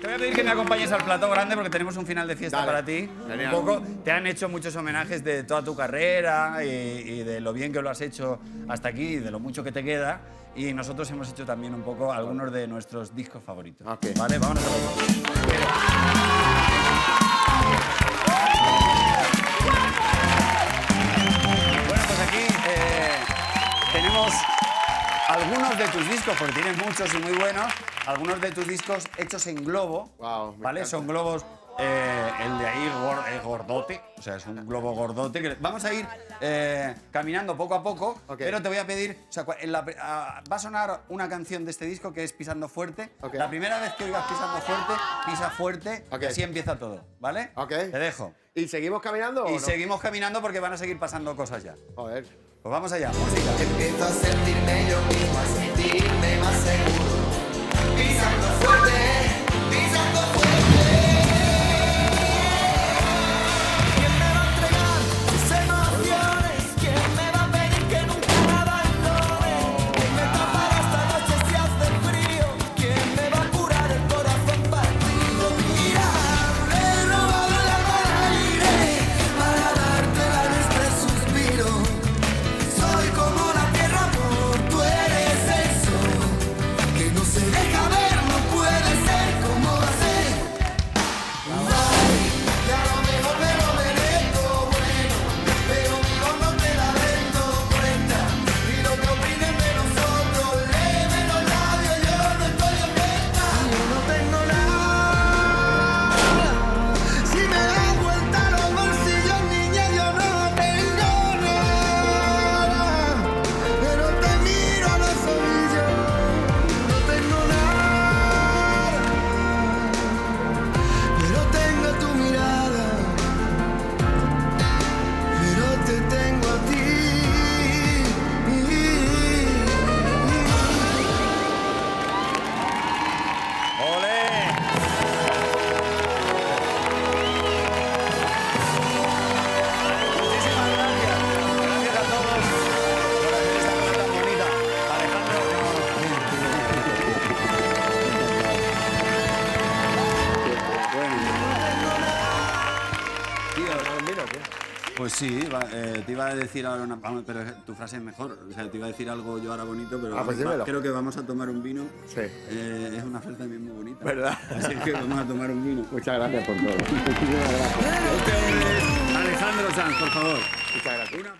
Te voy a pedir que me acompañes al plató grande porque tenemos un final de fiesta Dale. para ti. Genial. Un poco. Te han hecho muchos homenajes de toda tu carrera y, y de lo bien que lo has hecho hasta aquí y de lo mucho que te queda. Y nosotros hemos hecho también un poco algunos de nuestros discos favoritos. Ok. Vale, vámonos a los Bueno, pues aquí eh, tenemos algunos de tus discos, porque tienes muchos y muy buenos, algunos de tus discos hechos en globo, me ¿vale? encanta. Son globos, eh, el de ahí es gordote, o sea, es un globo gordote. que- vamos a ir eh, caminando poco a poco, pero te voy a pedir, o sea, cua- en la pri- va a sonar una canción de este disco que es Pisando Fuerte. Ok. La primera vez que oigas Pisando Fuerte, pisa fuerte, y así empieza todo, ¿ale? Ok. Te dejo. ¿Y seguimos caminando o Y no? seguimos caminando porque van a seguir pasando cosas ya. Joder. Pues vamos allá, música. Empiezo a sentirme yo mismo, a sentirme más seguro. Pisando fuerte, pisando Pues sí, va- eh, te iba a decir ahora una. vamos, pero tu frase es mejor. O sea, te iba a decir algo yo ahora bonito, pero Ah, pues creo que vamos a tomar un vino. Sí. Eh, es una frase también muy bonita. ¿Verdad? Así que vamos a tomar un vino. Muchas gracias por todo. Muchísimas gracias. Este es Alejandro Sanz, por favor. Muchas gracias.